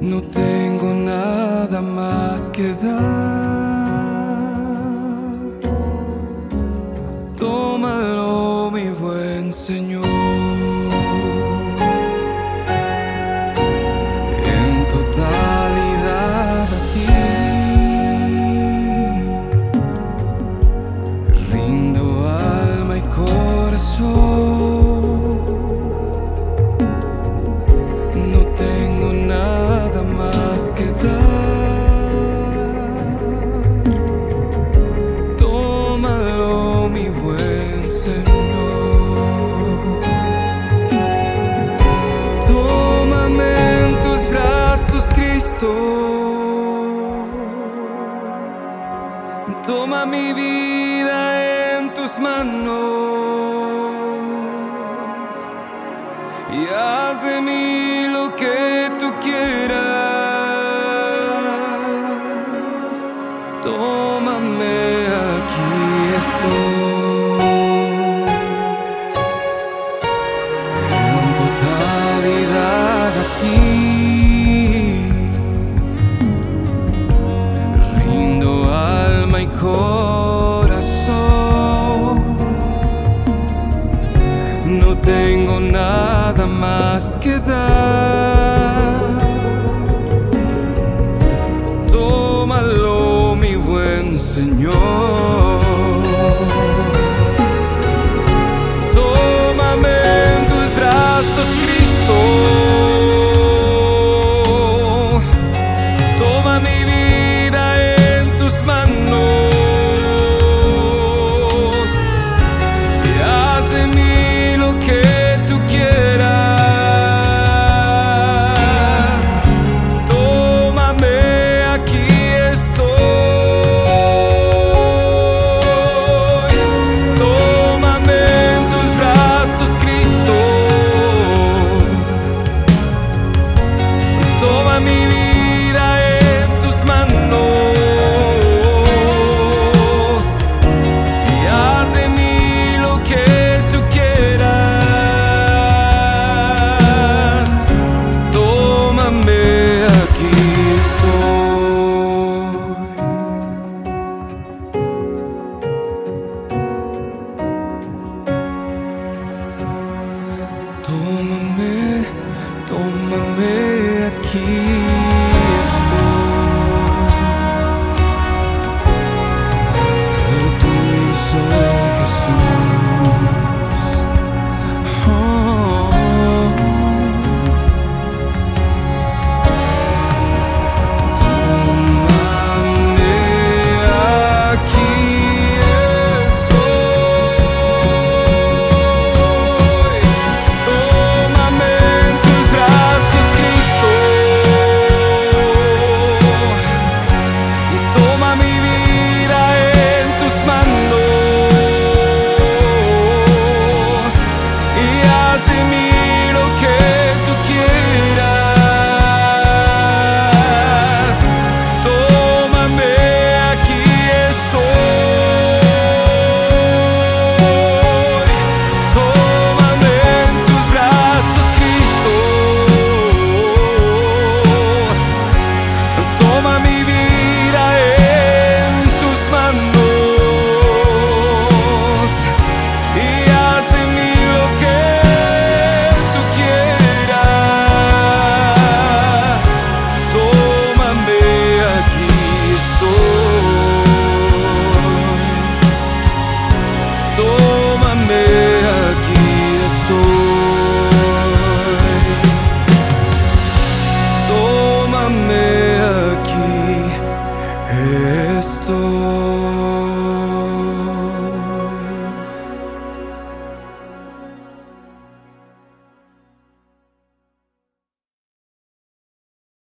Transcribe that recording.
No tengo nada más que dar. Tómalo, mi buen Señor. Mi vida en tus manos y haz de mí lo que tú quieras. Tómame, aquí estoy. tengo nada más que dar. Tómalo, mi buen Señor. Toman me, toman me aquí.